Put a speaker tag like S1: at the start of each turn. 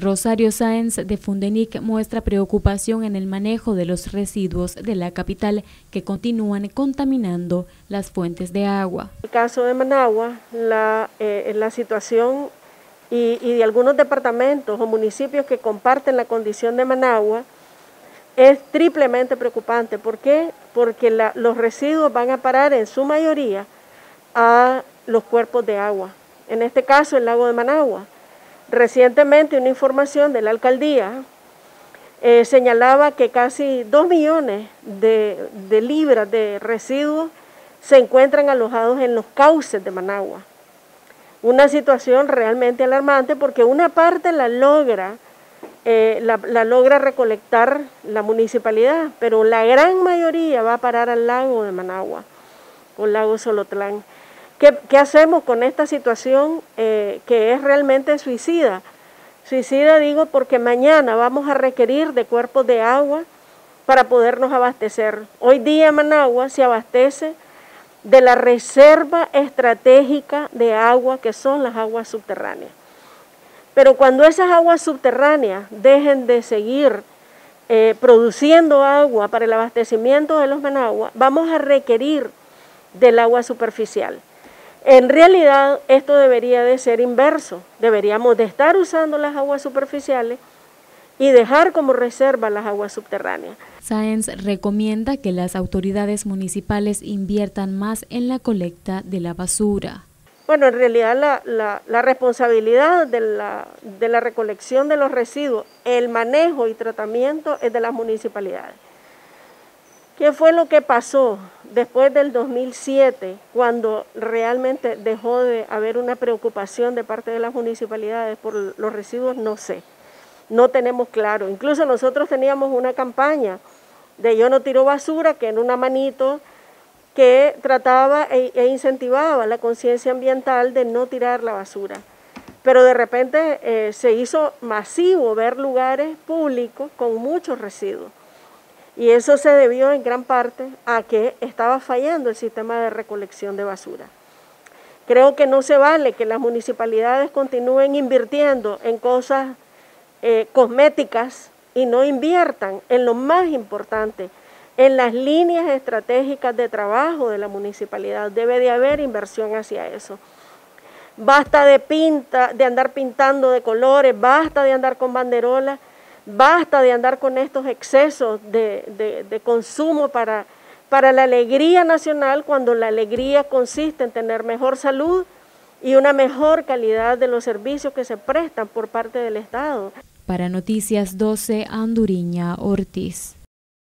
S1: Rosario Sáenz de Fundenic muestra preocupación en el manejo de los residuos de la capital que continúan contaminando las fuentes de agua.
S2: En el caso de Managua, la, eh, la situación y, y, de algunos departamentos o municipios que comparten la condición de Managua es triplemente preocupante. ¿Por qué? Porque la, los residuos van a parar en su mayoría a los cuerpos de agua, en este caso el lago de Managua. Recientemente una información de la alcaldía eh, señalaba que casi 2 millones de, libras de residuos se encuentran alojados en los cauces de Managua. Una situación realmente alarmante porque una parte la logra, eh, la, logra recolectar la municipalidad, pero la gran mayoría va a parar al lago de Managua, o lago Solotlán. ¿Qué, ¿Qué, hacemos con esta situación eh, que es realmente suicida? Suicida digo porque mañana vamos a requerir de cuerpos de agua para podernos abastecer. Hoy día Managua se abastece de la reserva estratégica de agua que son las aguas subterráneas. Pero cuando esas aguas subterráneas dejen de seguir eh, produciendo agua para el abastecimiento de los Managua, vamos a requerir del agua superficial. En realidad esto debería de ser inverso, deberíamos de estar usando las aguas superficiales y dejar como reserva las aguas subterráneas.
S1: Sáenz recomienda que las autoridades municipales inviertan más en la colecta de la basura.
S2: Bueno, en realidad la, la, la responsabilidad de la, de la recolección de los residuos, el manejo y tratamiento es de las municipalidades. ¿Qué fue lo que pasó después del 2007, cuando realmente dejó de haber una preocupación de parte de las municipalidades por los residuos? No sé, no tenemos claro. Incluso nosotros teníamos una campaña de Yo no tiro basura, que en una manito que trataba e, e incentivaba la conciencia ambiental de no tirar la basura. Pero de repente eh, se hizo masivo ver lugares públicos con muchos residuos. Y eso se debió en gran parte a que estaba fallando el sistema de recolección de basura. Creo que no se vale que las municipalidades continúen invirtiendo en cosas eh, cosméticas y no inviertan en lo más importante, en las líneas estratégicas de trabajo de la municipalidad. Debe de haber inversión hacia eso. Basta de pinta, de andar pintando de colores, basta de andar con banderolas Basta de andar con estos excesos de, de, consumo para, para la alegría nacional cuando la alegría consiste en tener mejor salud y una mejor calidad de los servicios que se prestan por parte del Estado.
S1: Para Noticias 12, Anduriña Ortiz.